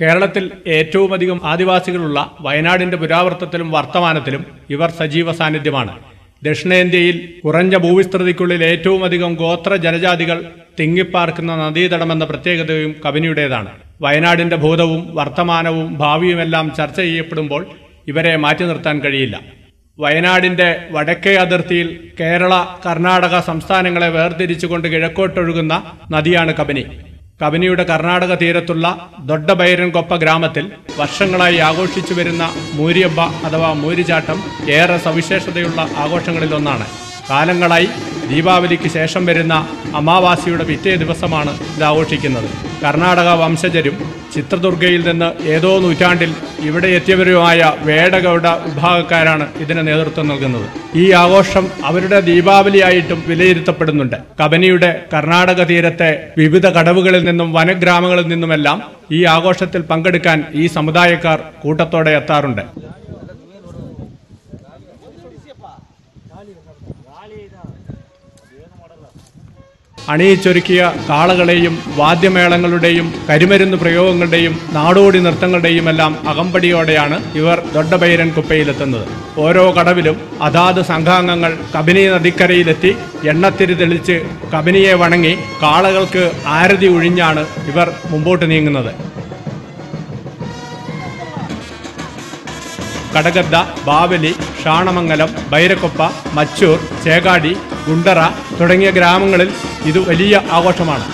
കേരളത്തിൽ ഏറ്റവുമധികം ആദിവാസികളുള്ള വയനാടിന്റെ പുരാവൃത്തത്തിലും വർത്തമാനത്തിലും ഇവർ സജീവ സാന്നിധ്യമാണ്. ദക്ഷിണേന്ത്യയിൽ കുറഞ്ഞ ഭൂവിസ്തൃതിക്കുള്ളിൽ ഏറ്റവുമധികം ഗോത്ര ജനജാതികൾ തിങ്ങിപ്പാർക്കുന്ന നദീതടമെന്ന പ്രത്യേകതയും കബനിയുടേതാണ് വയനാടിന്റെ ഭൂതവും വർത്തമാനവും ഭാവിയുമെല്ലാം ചർച്ച ചെയ്യപ്പെടുമ്പോൾ ഇവരെ മാറ്റി നിർത്താൻ കഴിയില്ല. വയനാടിന്റെ വടക്കേ അതിർത്തിയിൽ കേരള കർണാടക സംസ്ഥാനങ്ങളെ വേർതിരിച്ചുകൊണ്ട് കിഴക്കോട്ടൊഴുകുന്ന നദിയാണ് കബനി. കബനിയുടെ കർണാടക തീരത്തുള്ള ദൊഡ്ഡബൈരൻകൊപ്പ ഗ്രാമത്തിൽ വർഷങ്ങളായി ആഘോഷിച്ചു വരുന്ന മൂര്യബ്ബ അഥവാ മൂരിചാട്ടം ഏറെ സവിശേഷതയുള്ള ആഘോഷങ്ങളിലൊന്നാണ് കാലങ്ങളായി ദീപാവലിക്ക് ശേഷം വരുന്ന അമാവാസിയുടെ പിറ്റേ ദിവസമാണ് ഇത് ആഘോഷിക്കുന്നത്. കർണാടക വംശജരും ചിത്രദുർഗയിൽ നിന്ന് ഏതോ നൂറ്റാണ്ടിൽ ഇവിടെ എത്തിയവരുമായ വേടഗൗഡ വിഭാഗക്കാരാണ് ഇതിന് നേതൃത്വം നൽകുന്നത്. ഈ ആഘോഷം അവരുടെ ദീപാവലിയായിട്ടും വിലയിരുത്തപ്പെടുന്നുണ്ട്. കബനിയുടെ കർണാടക തീരത്തെ വിവിധ കടവുകളിൽ നിന്നും വനഗ്രാമങ്ങളിൽ നിന്നുമെല്ലാം ഈ ആഘോഷത്തിൽ പങ്കെടുക്കാൻ ഈ സമുദായക്കാർ കൂട്ടത്തോടെ എത്താറുണ്ട്. അണിയിച്ചൊരുക്കിയ കാളകളെയും വാദ്യമേളങ്ങളുടെയും കരിമരുന്ന് പ്രയോഗങ്ങളുടെയും നാടോടി നൃത്തങ്ങളുടെയും എല്ലാം അകമ്പടിയോടെയാണ് ഇവർ ദൊഡ്ഡബൈരൻ കുപ്പയിലെത്തുന്നത്. ഓരോ കടവിലും അതാത് സംഘാംഗങ്ങൾ കബിനി നദിക്കരയിലെത്തി എണ്ണത്തിരി തെളിച്ച് കബിനിയെ വണങ്ങി കാളകൾക്ക് ആരതി ഒഴിഞ്ഞാണ് ഇവർ മുമ്പോട്ട് നീങ്ങുന്നത്. കടഗദ്ദ ബാവലി ഷാണമംഗലം ബൈരക്കൊപ്പ മച്ചൂർ ചേകാടി ഗുണ്ടറ തുടങ്ങിയ ഗ്രാമങ്ങളിൽ ഇത് വലിയ ആഘോഷമാണ്.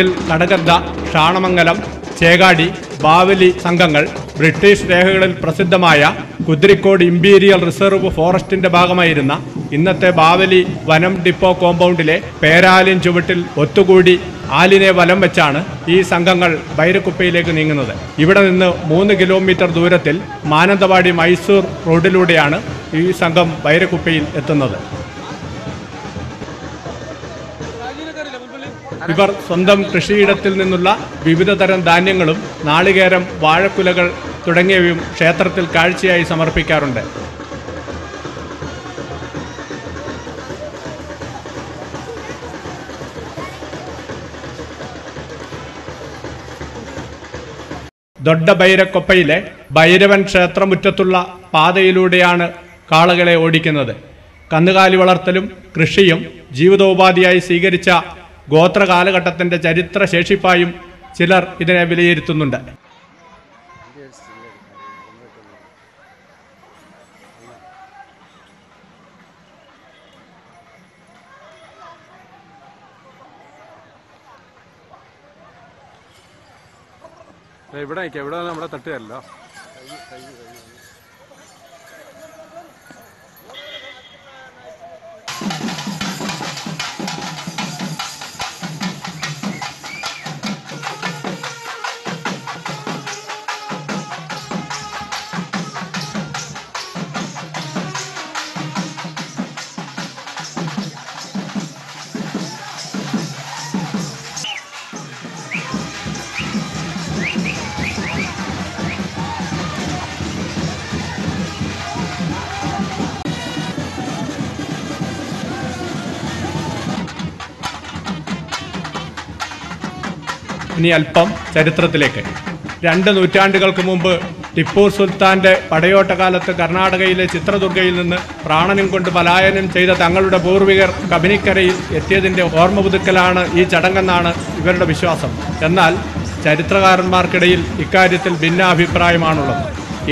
ഇതിൽ കടഗദ്ദ ഷാണമംഗലം ചേകാടി ബാവലി സംഘങ്ങൾ ബ്രിട്ടീഷ് രേഖകളിൽ പ്രസിദ്ധമായ കുതിരിക്കോട് ഇമ്പീരിയൽ റിസർവ് ഫോറസ്റ്റിന്റെ ഭാഗമായിരുന്ന ഇന്നത്തെ ബാവലി വനം ഡിപ്പോ കോമ്പൗണ്ടിലെ പേരാലിൻ ചുവട്ടിൽ ഒത്തുകൂടി ആലിനെ വലം വെച്ചാണ് ഈ സംഘങ്ങൾ ബൈരക്കുപ്പയിലേക്ക് നീങ്ങുന്നത്. ഇവിടെ നിന്ന് മൂന്ന് കിലോമീറ്റർ ദൂരത്തിൽ മാനന്തവാടി മൈസൂർ റോഡിലൂടെയാണ് ഈ സംഘം ബൈരക്കുപ്പയിൽ എത്തുന്നത്. ഇവർ സ്വന്തം കൃഷിയിടത്തിൽ നിന്നുള്ള വിവിധ തരം ധാന്യങ്ങളും നാളികേരം വാഴക്കുലകൾ തുടങ്ങിയവയും ക്ഷേത്രത്തിൽ കാഴ്ചയായി സമർപ്പിക്കാറുണ്ട്. ദൊഡ്ഡ ബൈരക്കൊപ്പയിലെ ഭൈരവൻ ക്ഷേത്രമുറ്റത്തുള്ള പാതയിലൂടെയാണ് കാളകളെ ഓടിക്കുന്നത്. കന്നുകാലി വളർത്തലും കൃഷിയും ജീവിതോപാധിയായി സ്വീകരിച്ച ഗോത്ര കാലഘട്ടത്തിന്റെ ചരിത്ര ശേഷിപ്പായും ചിലർ ഇതിനെ വിലയിരുത്തുന്നുണ്ട്. ഇവിടെ ഇവിടെ നമ്മുടെ തട്ടുകയല്ലോ ഇനി അല്പം ചരിത്രത്തിലേക്ക്. രണ്ട് നൂറ്റാണ്ടുകൾക്ക് മുമ്പ് ടിപ്പു പടയോട്ട പടയോട്ടകാലത്ത് കർണാടകയിലെ ചിത്രദുർഗയിൽ നിന്ന് പ്രാണനും കൊണ്ട് പലായനം ചെയ്ത തങ്ങളുടെ പൂർവികർ കബനിക്കരയിൽ എത്തിയതിന്റെ ഓർമ്മ പുതുക്കലാണ് ഈ ചടങ്ങെന്നാണ് ഇവരുടെ വിശ്വാസം. എന്നാൽ ചരിത്രകാരന്മാർക്കിടയിൽ ഇക്കാര്യത്തിൽ ഭിന്നാഭിപ്രായമാണുള്ളത്.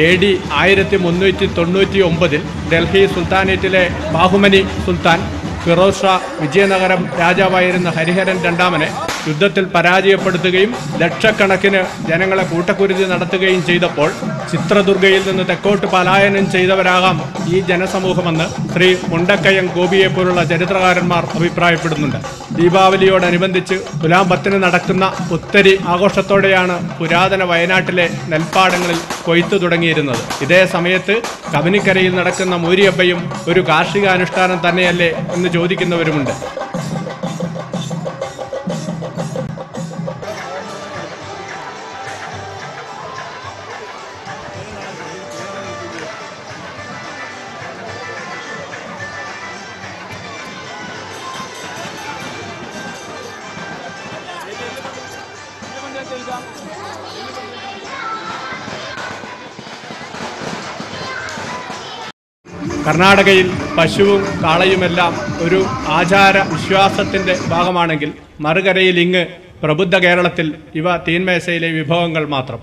എ ഡി ആയിരത്തി മുന്നൂറ്റി തൊണ്ണൂറ്റി ഒമ്പതിൽ ഡൽഹി സുൽത്താനേറ്റിലെ ബാഹുമനി സുൽത്താൻ ഫിറോസ് ഷാ വിജയനഗരം രാജാവായിരുന്ന ഹരിഹരൻ രണ്ടാമനെ യുദ്ധത്തിൽ പരാജയപ്പെടുത്തുകയും ലക്ഷക്കണക്കിന് ജനങ്ങളെ കൂട്ടക്കുരുതി നടത്തുകയും ചെയ്തപ്പോൾ ചിത്രദുർഗയിൽ നിന്ന് തെക്കോട്ട് പലായനം ചെയ്തവരാകാം ഈ ജനസമൂഹമെന്ന് ശ്രീ മുണ്ടക്കയം ഗോപിയെ പോലുള്ള ചരിത്രകാരന്മാർ അഭിപ്രായപ്പെടുന്നുണ്ട്. ദീപാവലിയോടനുബന്ധിച്ച് തുലാം പത്തിന് നടക്കുന്ന ഒത്തിരി ആഘോഷത്തോടെയാണ് പുരാതന വയനാട്ടിലെ നെൽപ്പാടങ്ങളിൽ കൊയ്ത്തു തുടങ്ങിയിരുന്നത്. ഇതേ സമയത്ത് കബനിക്കരയിൽ നടക്കുന്ന മൂരിയപ്പയും ഒരു കാർഷികാനുഷ്ഠാനം തന്നെയല്ലേ എന്ന് ചോദിക്കുന്നവരുമുണ്ട്. കർണാടകയിൽ പശുവും കാളയുമെല്ലാം ഒരു ആചാര വിശ്വാസത്തിന്റെ ഭാഗമാണെങ്കിൽ മറുകരയിൽ ഇങ്ങ് പ്രബുദ്ധ കേരളത്തിൽ ഇവ തീന്മേശയിലെ വിഭവങ്ങൾ മാത്രം.